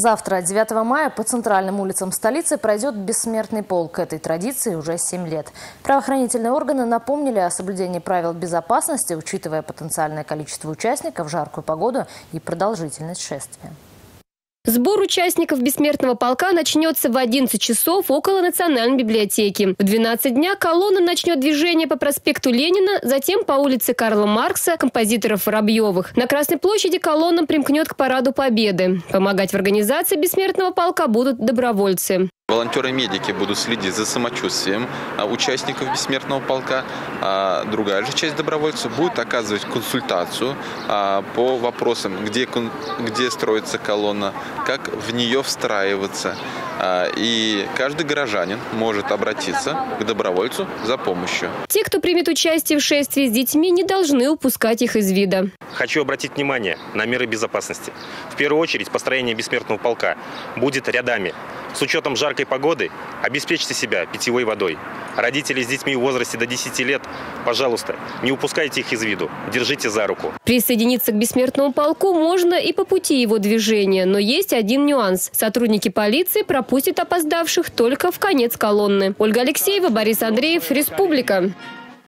Завтра, 9 мая, по центральным улицам столицы пройдет бессмертный полк. Этой традиции уже 7 лет. Правоохранительные органы напомнили о соблюдении правил безопасности, учитывая потенциальное количество участников, жаркую погоду и продолжительность шествия. Сбор участников бессмертного полка начнется в 11 часов около Национальной библиотеки. В 12 дня колонна начнет движение по проспекту Ленина, затем по улице Карла Маркса, композиторов Воробьевых. На Красной площади колонна примкнет к Параду Победы. Помогать в организации бессмертного полка будут добровольцы. Волонтеры-медики будут следить за самочувствием а, участников бессмертного полка. А другая же часть добровольцев будет оказывать консультацию а, по вопросам, где, где строится колонна, как в нее встраиваться. И каждый горожанин может обратиться к добровольцу за помощью. Те, кто примет участие в шествии с детьми, не должны упускать их из вида. Хочу обратить внимание на меры безопасности. В первую очередь построение бессмертного полка будет рядами. С учетом жаркой погоды обеспечьте себя питьевой водой. Родители с детьми в возрасте до 10 лет, пожалуйста, не упускайте их из виду. Держите за руку. Присоединиться к бессмертному полку можно и по пути его движения, но есть один нюанс. Сотрудники полиции пропустят опоздавших только в конец колонны. Ольга Алексеева, Борис Андреев, Республика.